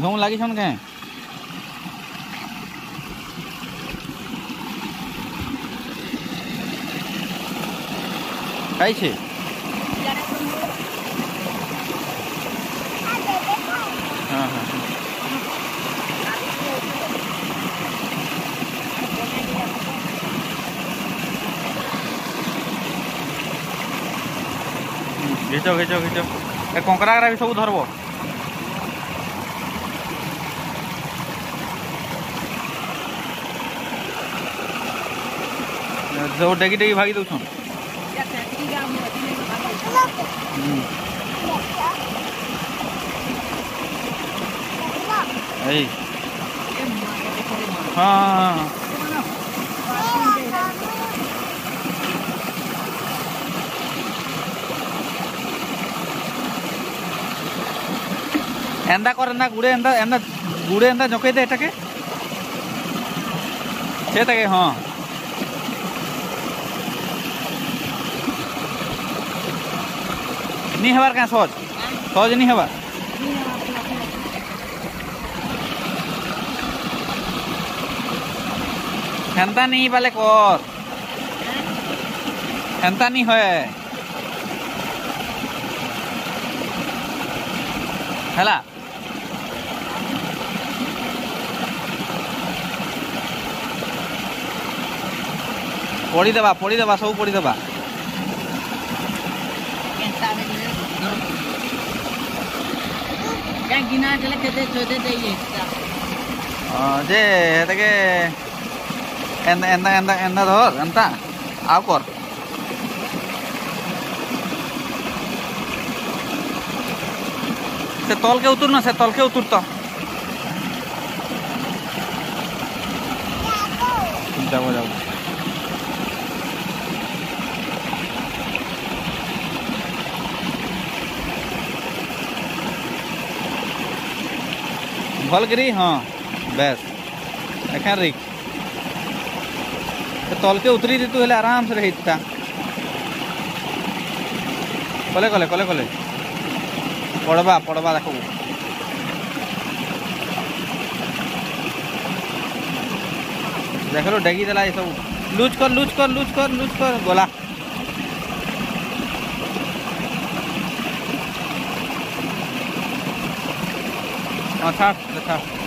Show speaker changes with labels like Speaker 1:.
Speaker 1: घऊँ लगे छन कहें कैसे हाँ हाँ घिचो घिचो घिचो ए भी सब धरबो ସବୁ ଡେକି ଡେକି ଭାଗି ଦେଉଛନ୍ ଏଇ ହଁ এন্দা করে না গুড়ে এন্দা এন্দা গুড়ে এন্দা জকাই দে এটাকে সে থাকে হ্যাঁ নি হবার কেন সহজ সহজ নি হবার হেনতা নি পালে কর হেনতা নি হয় হেলা পড়ি দেবা পড়ি দেবা সব পড়ি দেবা
Speaker 2: ଯେ ହେତାକେ
Speaker 1: ଏନ୍ତା ଏନ୍ତା ଏନ୍ତା ଏନ୍ତା ଧର ଏନ୍ତା ଆଉ କର ସେ ତଲକେ ଉତୁର ନା ସେ ତଲକେ ଉତୁର ତ ଯାଉ ଯାଉ ভলগিরি হ্যাঁ ব্যাস এখানে রিক তলকে উতরি দিতু হলে আরামসে রহিতা কলে কলে কলে কলে পড়বা পড়বা দেখাবো देख लो डगी दला ये सब लूज कर लूज कर लूज कर लूज कर गोला On top, the top.